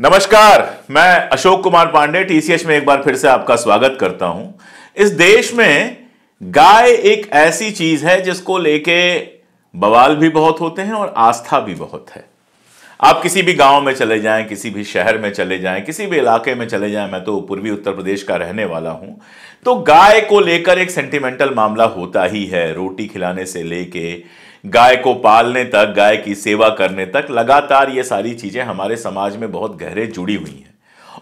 नमस्कार, मैं अशोक कुमार पांडे टीसीएच में एक बार फिर से आपका स्वागत करता हूँ। इस देश में गाय एक ऐसी चीज़ है जिसको लेके बवाल भी बहुत होते हैं और आस्था भी बहुत है। आप किसी भी गाँव में चले जाएँ, किसी भी शहर में चले जाएँ, किसी भी इलाके में चले जाएँ, मैं तो पूर्वी उत्तर प्रदेश का रहने वाला हूँ तो गाय को लेकर एक सेंटिमेंटल मामला होता ही है, रोटी खिलाने से लेके गाय को पालने तक, गाय की सेवा करने तक लगातार ये सारी चीज़ें हमारे समाज में बहुत गहरे जुड़ी हुई हैं।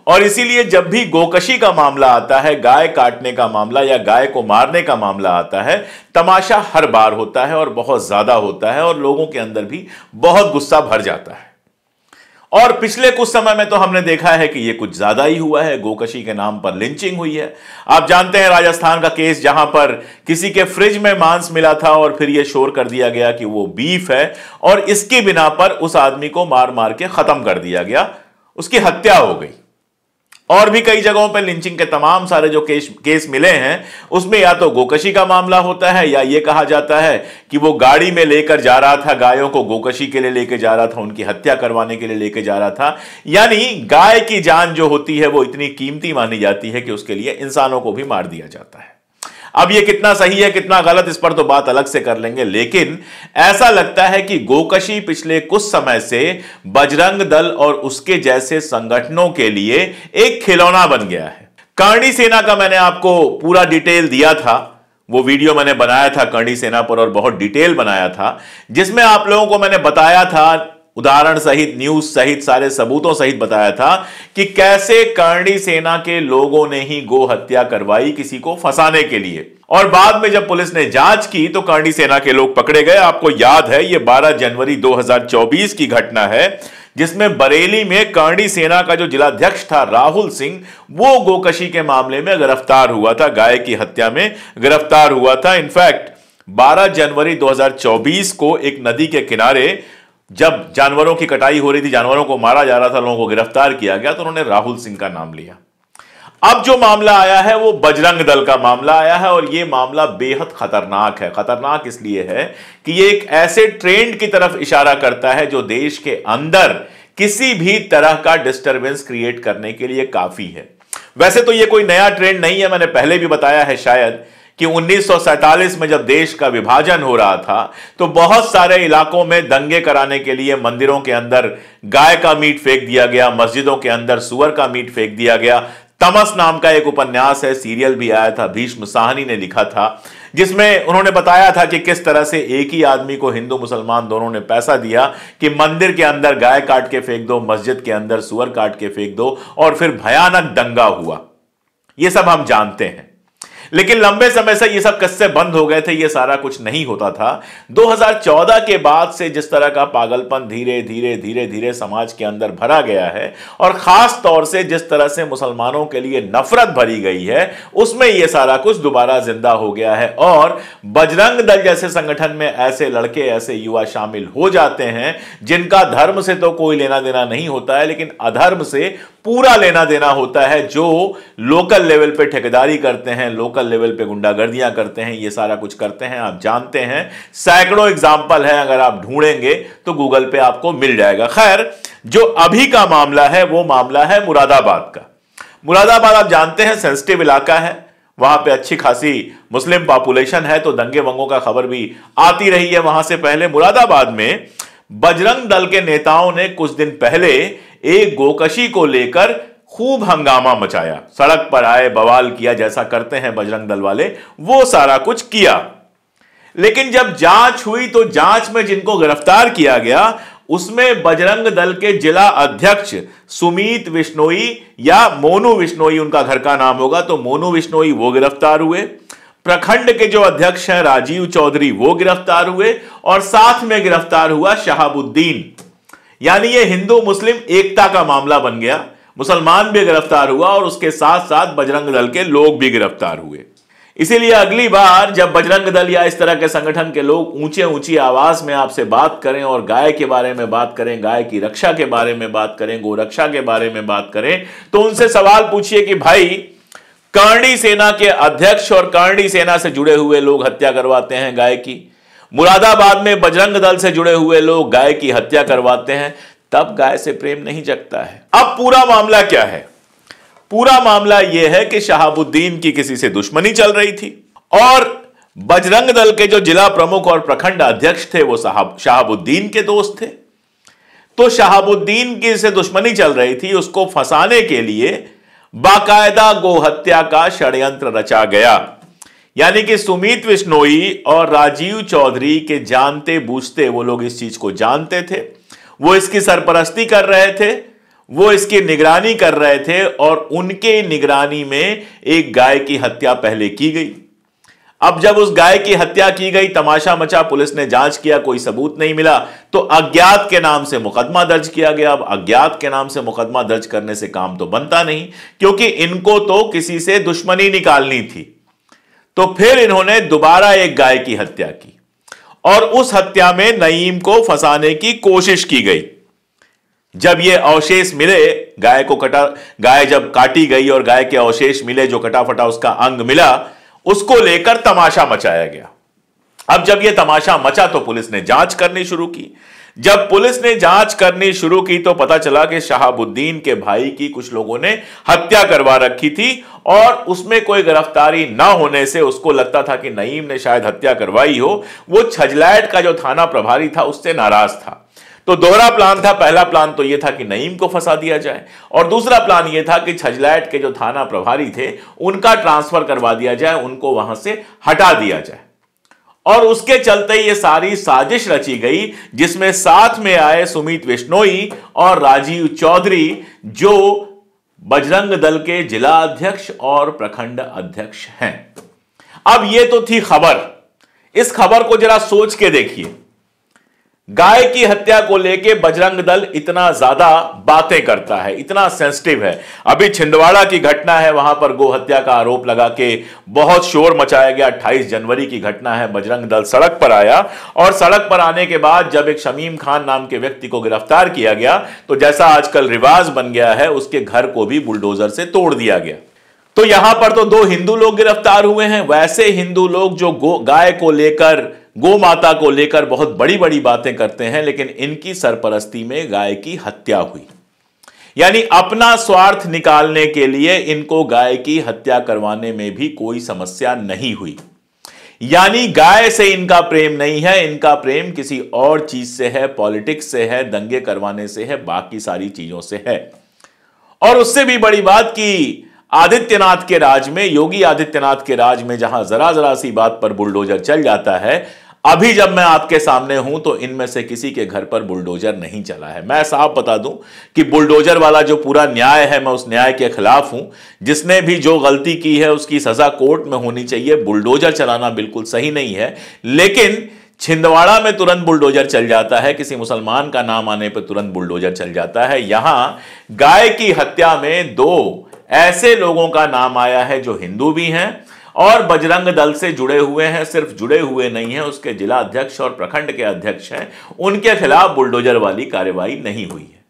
और इसीलिए जब भी गोकशी का मामला आता है, गाय काटने का मामला या गाय को मारने का मामला आता है, तमाशा हर बार होता है और बहुत ज़्यादा होता है और लोगों के अंदर भी बहुत गुस्सा भर जाता है। और पिछले कुछ समय में तो हमने देखा है कि ये कुछ ज़्यादा ही हुआ है। गोकशी के नाम पर लिंचिंग हुई है। आप जानते हैं राजस्थान का केस जहाँ पर किसी के फ्रिज में मांस मिला था और फिर यह शोर कर दिया गया कि वो बीफ है और इसकी बिना पर उस आदमी को मार मार के खत्म कर दिया गया। उसकी हत्या हो गई। और भी कई जगहों पर लिंचिंग के तमाम सारे जो केस केस मिले हैं, उसमें या तो गोकशी का मामला होता है, या ये कहा जाता है कि वो गाड़ी में लेकर जा रहा था, गायों को गोकशी के लिए लेकर जा रहा था, उनकी हत्या करवाने के लिए लेकर जा रहा था। यानी गाय की जान जो होती है, वो इतनी कीमती मानी जाती है कि उसके लिए इंसानों को भी मार दिया जाता है। अब ये कितना सही है, कितना गलत, इस पर तो बात अलग से कर लेंगे। लेकिन ऐसा लगता है कि गोकशी पिछले कुछ समय से बजरंग दल और उसके जैसे संगठनों के लिए एक खिलौना बन गया है। कर्णी सेना का मैंने आपको पूरा डिटेल दिया था। वो वीडियो मैंने बनाया था कर्णी सेना पर और बहुत डिटेल बनाया था, जिसमें आप लोगों को मैंने बताया था उदाहरण सहित न्यूज़ सहित, सारे सबूतों सहित बताया था कि कैसे करणी सेना के लोगों ने ही गो हत्या करवाई किसी को फंसाने के लिए। और बाद में जब पुलिस ने जाँच की तो करणी सेना के लोग पकड़े गए। आपको याद है, ये 12 जनवरी 2024 की घटना है, जिसमें बरेली में करणी सेना का जो जिलाध्यक्ष था राहुल सिंह, वो गोकशी के मामले में गिरफ़्तार हुआ था। गाय की हत्या में गिरफ़्तार हुआ था। इनफैक्ट 12 जनवरी 2024 को एक नदी के किनारे जब जानवरों की कटाई हो रही थी, जानवरों को मारा जा रहा था, लोगों को गिरफ़्तार किया गया तो उन्होंने राहुल सिंह का नाम लिया। अब जो मामला आया है, वो बजरंग दल का मामला आया है, और ये मामला बेहद खतरनाक है। खतरनाक इसलिए है कि ये एक ऐसे ट्रेंड की तरफ़ इशारा करता है, जो देश के अंदर किसी भी तरह का डिस्टरबेंस क्रिएट करने के लिए काफ़ी है। वैसे तो ये कोई नया ट्रेंड नहीं है, मैंने पहले भी बताया है शायद कि उन्नीस सौ सैंतालीस में जब देश का विभाजन हो रहा था तो बहुत सारे इलाकों में दंगे कराने के लिए मंदिरों के अंदर गाय का मीट फेंक दिया गया, मस्जिदों के अंदर सुअर का मीट फेंक दिया गया। तमस नाम का एक उपन्यास है, सीरियल भी आया था, भीष्म साहनी ने लिखा था, जिसमें उन्होंने बताया था कि किस तरह से एक ही आदमी को हिंदू मुसलमान दोनों ने पैसा दिया कि मंदिर के अंदर गाय काट के फेंक दो, मस्जिद के अंदर सुअर काट के फेंक दो, और फिर भयानक दंगा हुआ। यह सब हम जानते हैं। लेकिन लंबे समय से ये सब कस्से बंद हो गए थे, ये सारा कुछ नहीं होता था। 2014 के बाद से जिस तरह का पागलपन धीरे धीरे धीरे धीरे समाज के अंदर भरा गया है और खास तौर से जिस तरह से मुसलमानों के लिए नफरत भरी गई है, उसमें यह सारा कुछ दोबारा ज़िंदा हो गया है और बजरंग दल जैसे संगठन में ऐसे लड़के, ऐसे युवा शामिल हो जाते हैं, जिनका धर्म से तो कोई लेना देना नहीं होता है, लेकिन अधर्म से पूरा लेना देना होता है, जो लोकल लेवल पे ठेकेदारी करते हैं, लोकल लेवल पे गुंडागर्दियाँ करते हैं, ये सारा कुछ करते हैं, आप जानते हैं। सैकड़ों एग्ज़ाम्पल है, अगर आप ढूंढेंगे तो गूगल पे आपको मिल जाएगा। खैर, जो अभी का मामला है, वो मामला है मुरादाबाद का। मुरादाबाद आप जानते हैं सेंसिटिव इलाका है, वहाँ पे अच्छी खासी मुस्लिम पॉपुलेशन है तो दंगे वंगों का खबर भी आती रही है वहाँ से पहले। मुरादाबाद में बजरंग दल के नेताओं ने कुछ दिन पहले एक गोकशी को लेकर खूब हंगामा मचाया। सड़क पर आए, बवाल किया, जैसा करते हैं बजरंग दल वाले, वो सारा कुछ किया। लेकिन जब जाँच हुई तो जाँच में जिनको गिरफ़्तार किया गया, उसमें बजरंग दल के जिला अध्यक्ष सुमित विश्नोई या मोनू विश्नोई, उनका घर का नाम होगा तो मोनू विश्नोई वो गिरफ़्तार हुए। प्रखंड के जो अध्यक्ष हैं, राजीव चौधरी वो गिरफ़्तार हुए, और साथ में गिरफ़्तार हुआ शहाबुद्दीन। यानी ये हिंदू मुस्लिम एकता का मामला बन गया। मुसलमान भी गिरफ़्तार हुआ और उसके साथ साथ बजरंग दल के लोग भी गिरफ़्तार हुए। इसीलिए अगली बार जब बजरंग दल या इस तरह के संगठन के लोग ऊँचे ऊँची आवाज़ में आपसे बात करें और गाय के बारे में बात करें, गाय की रक्षा के बारे में बात करें गोरक्षा के बारे में बात करें तो उनसे सवाल पूछिए कि भाई, कर्णी सेना के अध्यक्ष और कर्णी सेना से जुड़े हुए लोग हत्या करवाते हैं गाय की? मुरादाबाद में बजरंग दल से जुड़े हुए लोग गाय की हत्या करवाते हैं। तब गाय से प्रेम नहीं जगता है। अब पूरा मामला क्या है? पूरा मामला यह है कि शहाबुद्दीन की किसी से दुश्मनी चल रही थी और बजरंग दल के जो जिला प्रमुख और प्रखंड अध्यक्ष थे, वो साहब शहाबुद्दीन के दोस्त थे। तो शहाबुद्दीन की से दुश्मनी चल रही थी, उसको फंसाने के लिए बाकायदा गोहत्या का षड्यंत्र रचा गया। यानी कि सुमित विश्नोई और राजीव चौधरी के जानते बूझते वो लोग इस चीज़ को जानते थे। वो इसकी सरपरस्ती कर रहे थे, वो इसकी निगरानी कर रहे थे और उनके निगरानी में एक गाय की हत्या पहले की गई। अब जब उस गाय की हत्या की गई, तमाशा मचा, पुलिस ने जाँच किया, कोई सबूत नहीं मिला तो अज्ञात के नाम से मुकदमा दर्ज किया गया। अब अज्ञात के नाम से मुकदमा दर्ज करने से काम तो बनता नहीं, क्योंकि इनको तो किसी से दुश्मनी निकालनी थी। तो फिर इन्होंने दोबारा एक गाय की हत्या की। और उस हत्या में नईम को फंसाने की कोशिश की गई। जब ये अवशेष मिले, गाय को कटा, गाय जब काटी गई और गाय के अवशेष मिले, जो कटाफटा उसका अंग मिला, उसको लेकर तमाशा मचाया गया। अब जब यह तमाशा मचा तो पुलिस ने जाँच करनी शुरू की। जब पुलिस ने जाँच करनी शुरू की तो पता चला कि शहाबुद्दीन के भाई की कुछ लोगों ने हत्या करवा रखी थी और उसमें कोई गिरफ्तारी ना होने से उसको लगता था कि नईम ने शायद हत्या करवाई हो। वो छजलैट का जो थाना प्रभारी था, उससे नाराज़ था। तो दोहरा प्लान था। पहला प्लान तो यह था कि नईम को फंसा दिया जाए और दूसरा प्लान यह था कि छजलैट के जो थाना प्रभारी थे, उनका ट्रांसफ़र करवा दिया जाए, उनको वहाँ से हटा दिया जाए। और उसके चलते ये सारी साजिश रची गई, जिसमें साथ में आए सुमित विश्नोई और राजीव चौधरी, जो बजरंग दल के जिला अध्यक्ष और प्रखंड अध्यक्ष हैं। अब ये तो थी खबर। इस खबर को जरा सोच के देखिए। गाय की हत्या को लेके बजरंग दल इतना ज़्यादा बातें करता है, इतना सेंसिटिव है। अभी छिंदवाड़ा की घटना है, वहाँ पर गो हत्या का आरोप लगा के बहुत शोर मचाया गया। 28 जनवरी की घटना है, बजरंग दल सड़क पर आया और सड़क पर आने के बाद जब एक शमीम खान नाम के व्यक्ति को गिरफ़्तार किया गया तो जैसा आजकल रिवाज बन गया है, उसके घर को भी बुलडोजर से तोड़ दिया गया। तो यहाँ पर तो दो हिंदू लोग गिरफ़्तार हुए हैं, वैसे हिंदू लोग जो गाय को लेकर गो माता को लेकर बहुत बड़ी बड़ी बातें करते हैं, लेकिन इनकी सरपरस्ती में गाय की हत्या हुई। यानी अपना स्वार्थ निकालने के लिए इनको गाय की हत्या करवाने में भी कोई समस्या नहीं हुई। यानी गाय से इनका प्रेम नहीं है, इनका प्रेम किसी और चीज़ से है, पॉलिटिक्स से है, दंगे करवाने से है, बाकी सारी चीज़ों से है। और उससे भी बड़ी बात कि आदित्यनाथ के राज में, योगी आदित्यनाथ के राज में जहाँ जरा जरा सी बात पर बुलडोजर चल जाता है अभी जब मैं आपके सामने हूँ तो इनमें से किसी के घर पर बुलडोजर नहीं चला है। मैं साफ़ बता दूँ कि बुलडोजर वाला जो पूरा न्याय है, मैं उस न्याय के खिलाफ हूँ। जिसने भी जो गलती की है, उसकी सजा कोर्ट में होनी चाहिए। बुलडोजर चलाना बिल्कुल सही नहीं है। लेकिन छिंदवाड़ा में तुरंत बुलडोजर चल जाता है। किसी मुसलमान का नाम आने पर तुरंत बुलडोजर चल जाता है। यहाँ गाय की हत्या में दो ऐसे लोगों का नाम आया है जो हिंदू भी हैं। और बजरंग दल से जुड़े हुए हैं, सिर्फ़ जुड़े हुए नहीं हैं, उसके जिला अध्यक्ष और प्रखंड के अध्यक्ष हैं, उनके खिलाफ बुलडोजर वाली कार्यवाही नहीं हुई है।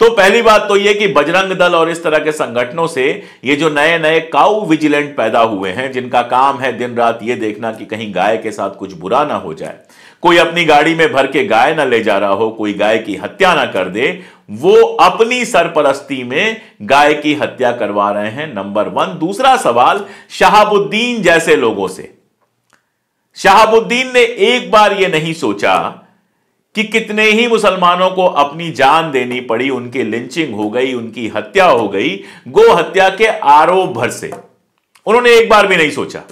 तो पहली बात तो यह कि बजरंग दल और इस तरह के संगठनों से ये जो नए नए काउ विजिलेंट पैदा हुए हैं, जिनका काम है दिन रात ये देखना कि कहीं गाय के साथ कुछ बुरा ना हो जाए। कोई अपनी गाड़ी में भर के गाय ना ले जा रहा हो, कोई गाय की हत्या ना कर दे, वो अपनी सरपरस्ती में गाय की हत्या करवा रहे हैं। Number one. दूसरा सवाल, शहाबुद्दीन जैसे लोगों से। शहाबुद्दीन ने एक बार यह नहीं सोचा कि कितने ही मुसलमानों को अपनी जान देनी पड़ी, उनकी लिंचिंग हो गई, उनकी हत्या हो गई, गो हत्या के आरोप भर से। उन्होंने एक बार भी नहीं सोचा।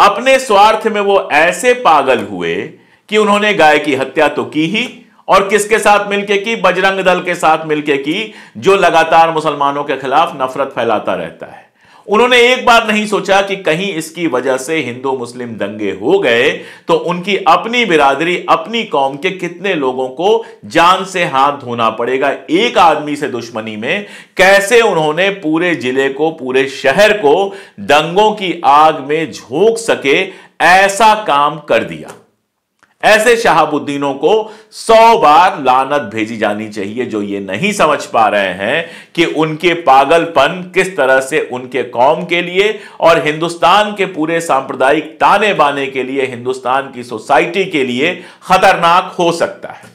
अपने स्वार्थ में वो ऐसे पागल हुए कि उन्होंने गाय की हत्या तो की ही, और किसके साथ मिलके की? बजरंग दल के साथ मिलके की, जो लगातार मुसलमानों के खिलाफ नफरत फैलाता रहता है। उन्होंने एक बार नहीं सोचा कि कहीं इसकी वजह से हिंदू मुस्लिम दंगे हो गए तो उनकी अपनी बिरादरी, अपनी कौम के कितने लोगों को जान से हाथ धोना पड़ेगा एक आदमी से दुश्मनी में? कैसे उन्होंने पूरे ज़िले को, पूरे शहर को दंगों की आग में झोंक सके? ऐसा काम कर दिया। ऐसे शहाबुद्दीनों को सौ बार लानत भेजी जानी चाहिए जो ये नहीं समझ पा रहे हैं कि उनके पागलपन किस तरह से उनके कौम के लिए और हिंदुस्तान के पूरे सांप्रदायिक ताने बाने के लिए, हिंदुस्तान की सोसाइटी के लिए खतरनाक हो सकता है।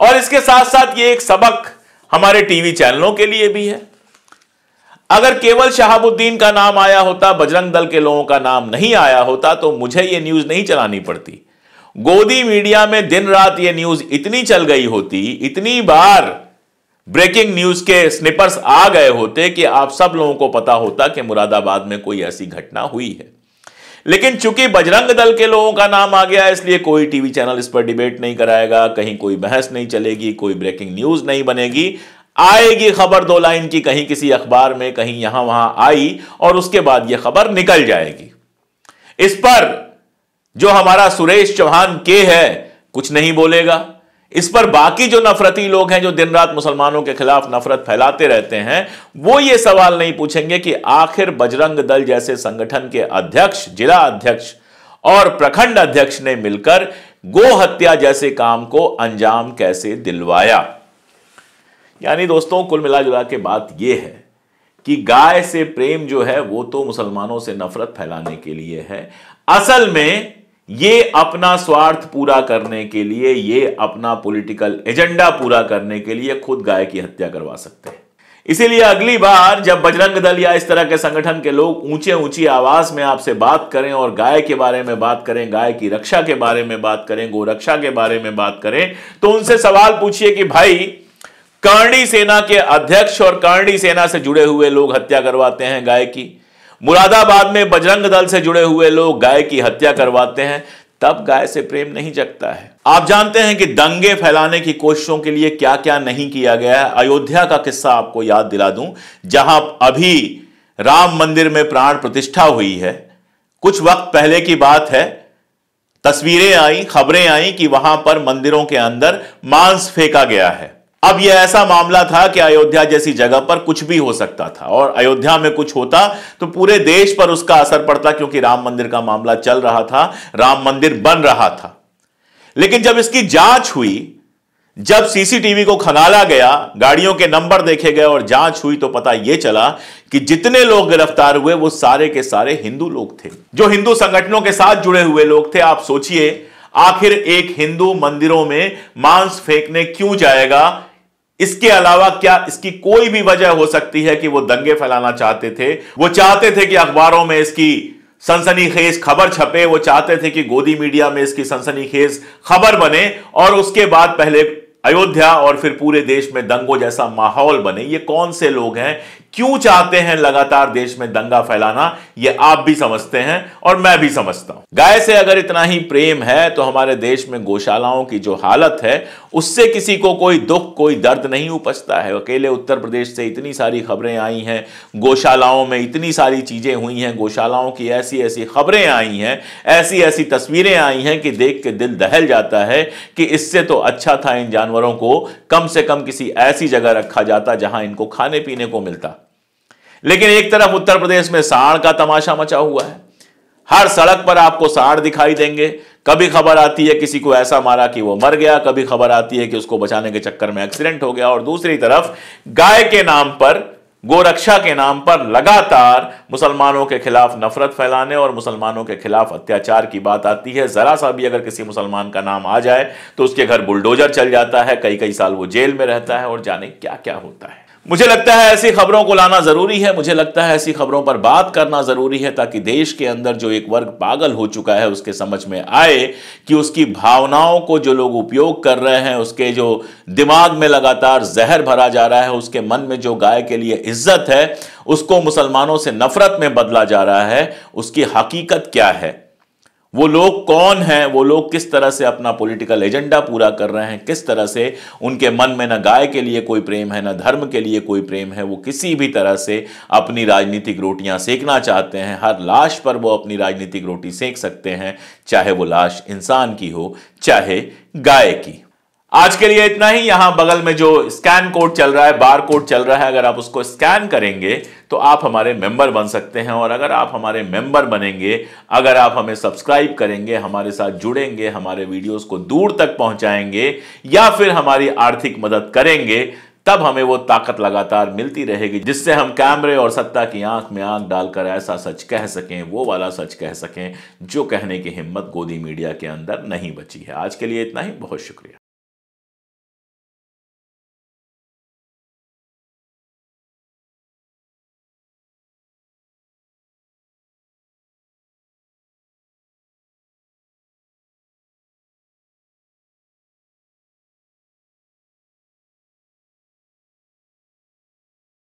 और इसके साथ साथ ये एक सबक हमारे टीवी चैनलों के लिए भी है। अगर केवल शहाबुद्दीन का नाम आया होता, बजरंग दल के लोगों का नाम नहीं आया होता तो मुझे यह न्यूज़ नहीं चलानी पड़ती। गोदी मीडिया में दिन रात यह न्यूज़ इतनी चल गई होती, इतनी बार ब्रेकिंग न्यूज़ के स्निपर्स आ गए होते कि आप सब लोगों को पता होता कि मुरादाबाद में कोई ऐसी घटना हुई है। लेकिन चूँकि बजरंग दल के लोगों का नाम आ गया, इसलिए कोई टीवी चैनल इस पर डिबेट नहीं कराएगा, कहीं कोई बहस नहीं चलेगी, कोई ब्रेकिंग न्यूज़ नहीं बनेगी। आएगी खबर दो लाइन की कहीं किसी अखबार में, कहीं यहाँ वहाँ आई और उसके बाद यह खबर निकल जाएगी। इस पर जो हमारा सुरेश चौहान के है, कुछ नहीं बोलेगा। इस पर बाकी जो नफरती लोग हैं, जो दिन रात मुसलमानों के खिलाफ नफरत फैलाते रहते हैं, वो ये सवाल नहीं पूछेंगे कि आखिर बजरंग दल जैसे संगठन के अध्यक्ष, जिला अध्यक्ष और प्रखंड अध्यक्ष ने मिलकर गो हत्या जैसे काम को अंजाम कैसे दिलवाया? यानी दोस्तों, कुल मिला जुला के बात यह है कि गाय से प्रेम जो है, वो तो मुसलमानों से नफरत फैलाने के लिए है। असल में ये अपना स्वार्थ पूरा करने के लिए, ये अपना पॉलिटिकल एजेंडा पूरा करने के लिए खुद गाय की हत्या करवा सकते हैं। इसीलिए अगली बार जब बजरंग दल या इस तरह के संगठन के लोग ऊँचे ऊँची आवाज़ में आपसे बात करें और गाय के बारे में बात करें, गाय की रक्षा के बारे में बात करें गोरक्षा के बारे में बात करें तो उनसे सवाल पूछिए कि भाई, कर्णी सेना के अध्यक्ष और कर्णी सेना से जुड़े हुए लोग हत्या करवाते हैं गाय की? मुरादाबाद में बजरंग दल से जुड़े हुए लोग गाय की हत्या करवाते हैं। तब गाय से प्रेम नहीं जगता है। आप जानते हैं कि दंगे फैलाने की कोशिशों के लिए क्या क्या नहीं किया गया है। अयोध्या का किस्सा आपको याद दिला दूँ, जहाँ अभी राम मंदिर में प्राण प्रतिष्ठा हुई है। कुछ वक्त पहले की बात है। तस्वीरें आई, खबरें आई कि वहाँ पर मंदिरों के अंदर मांस फेंका गया है। अब यह ऐसा मामला था कि अयोध्या जैसी जगह पर कुछ भी हो सकता था और अयोध्या में कुछ होता तो पूरे देश पर उसका असर पड़ता क्योंकि राम मंदिर का मामला चल रहा था, राम मंदिर बन रहा था। लेकिन जब इसकी जाँच हुई, जब सीसीटीवी को खंगाला गया, गाड़ियों के नंबर देखे गए और जाँच हुई तो पता यह चला कि जितने लोग गिरफ़्तार हुए वो सारे के सारे हिंदू लोग थे। जो हिंदू संगठनों के साथ जुड़े हुए लोग थे, आप सोचिए, आखिर एक हिंदू मंदिरों में मांस फेंकने क्यों जाएगा? इसके अलावा क्या इसकी कोई भी वजह हो सकती है कि वो दंगे फैलाना चाहते थे? वो चाहते थे कि अखबारों में इसकी सनसनीखेज खबर छपे, वो चाहते थे कि गोदी मीडिया में इसकी सनसनीखेज खबर बने और उसके बाद पहले अयोध्या और फिर पूरे देश में दंगों जैसा माहौल बने। ये कौन से लोग हैं? क्यों चाहते हैं लगातार देश में दंगा फैलाना? ये आप भी समझते हैं और मैं भी समझता हूँ। गाय से अगर इतना ही प्रेम है तो हमारे देश में गौशालाओं की जो हालत है, उससे किसी को कोई दुख, कोई दर्द नहीं उपजता है। अकेले उत्तर प्रदेश से इतनी सारी खबरें आई हैं, गौशालाओं में इतनी सारी चीज़ें हुई हैं, गौशालाओं की ऐसी ऐसी खबरें आई हैं, ऐसी ऐसी तस्वीरें आई हैं कि देख के दिल दहल जाता है कि इससे तो अच्छा था इन जानवरों को कम से कम किसी ऐसी जगह रखा जाता जहाँ इनको खाने पीने को मिलता। लेकिन एक तरफ़ उत्तर प्रदेश में साढ़ का तमाशा मचा हुआ है। हर सड़क पर आपको साढ़ दिखाई देंगे। कभी खबर आती है किसी को ऐसा मारा कि वो मर गया, कभी खबर आती है कि उसको बचाने के चक्कर में एक्सीडेंट हो गया और दूसरी तरफ़ गाय के नाम पर, गोरक्षा के नाम पर लगातार मुसलमानों के खिलाफ नफरत फैलाने और मुसलमानों के खिलाफ अत्याचार की बात आती है। जरा सा भी अगर किसी मुसलमान का नाम आ जाए तो उसके घर बुलडोजर चल जाता है। कई कई साल वो जेल में रहता है और जाने क्या क्या होता है। मुझे लगता है ऐसी खबरों को लाना ज़रूरी है, मुझे लगता है ऐसी खबरों पर बात करना ज़रूरी है ताकि देश के अंदर जो एक वर्ग पागल हो चुका है, उसके समझ में आए कि उसकी भावनाओं को जो लोग उपयोग कर रहे हैं, उसके जो दिमाग में लगातार जहर भरा जा रहा है, उसके मन में जो गाय के लिए इज़्ज़त है, उसको मुसलमानों से नफरत में बदला जा रहा है, उसकी हकीकत क्या है? वो लोग कौन हैं? वो लोग किस तरह से अपना पॉलिटिकल एजेंडा पूरा कर रहे हैं? किस तरह से उनके मन में न गाय के लिए कोई प्रेम है, ना धर्म के लिए कोई प्रेम है? वो किसी भी तरह से अपनी राजनीतिक रोटियाँ सेकना चाहते हैं। हर लाश पर वो अपनी राजनीतिक रोटी सेक सकते हैं, चाहे वो लाश इंसान की हो, चाहे गाय की। आज के लिए इतना ही। यहाँ बगल में जो स्कैन कोड चल रहा है बार कोड चल रहा है, अगर आप उसको स्कैन करेंगे तो आप हमारे मेंबर बन सकते हैं। और अगर आप हमारे मेंबर बनेंगे, अगर आप हमें सब्सक्राइब करेंगे, हमारे साथ जुड़ेंगे, हमारे वीडियोस को दूर तक पहुंचाएँगे, या फिर हमारी आर्थिक मदद करेंगे, तब हमें वो ताकत लगातार मिलती रहेगी, जिससे हम कैमरे और सत्ता की आँख में आँख डालकर ऐसा सच कह सकें, वो वाला सच कह सकें, जो कहने की हिम्मत गोदी मीडिया के अंदर नहीं बची है। आज के लिए इतना ही। बहुत शुक्रिया।